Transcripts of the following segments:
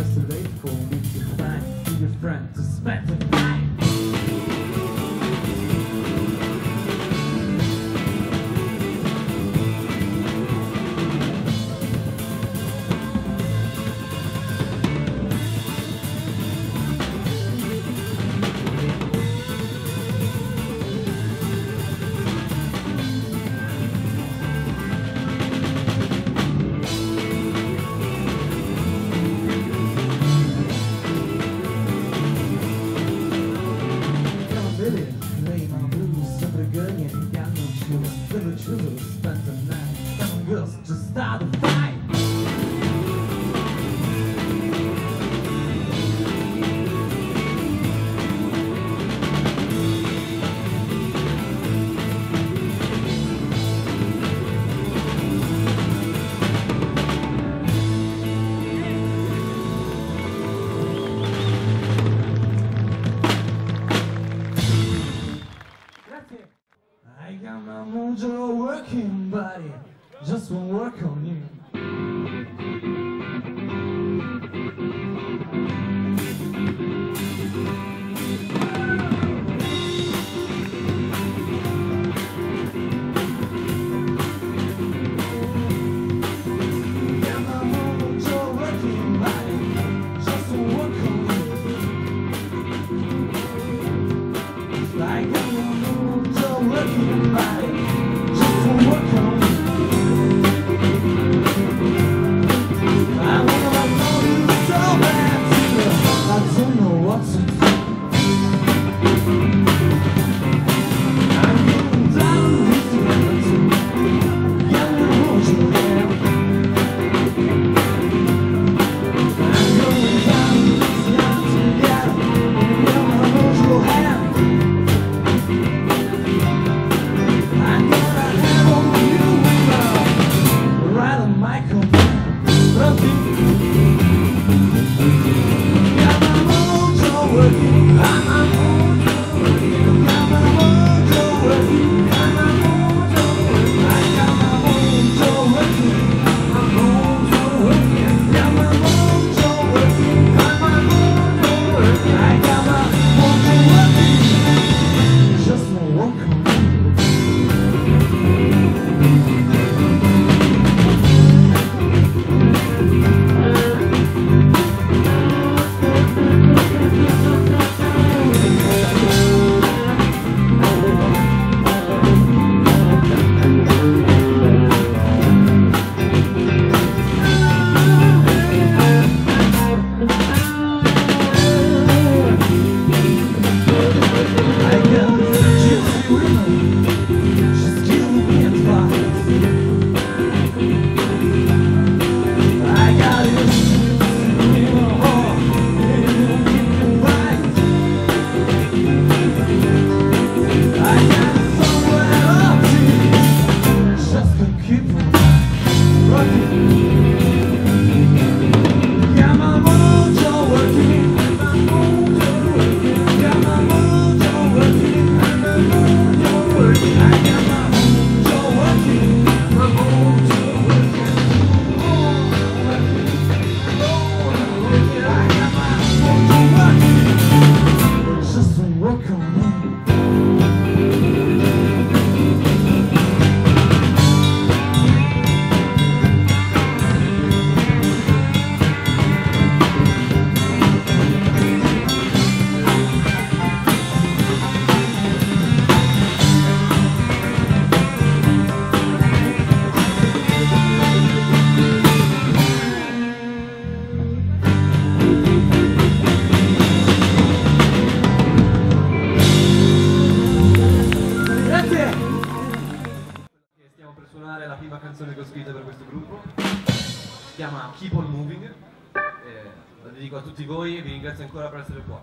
Gracias. 我找虐 canzone che ho scritto per questo gruppo, si chiama Keep On Moving, eh, la dedico a tutti voi e vi ringrazio ancora per essere qua.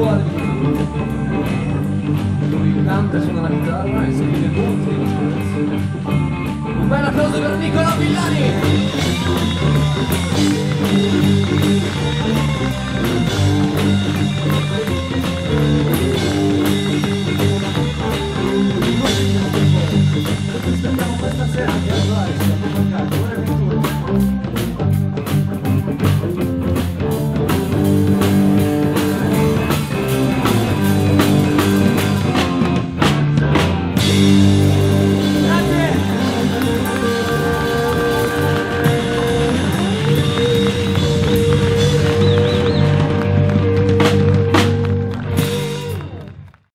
scuole lui canta suona la chitarra e segue molti la sua canzone un bel applauso per Nicola Villani!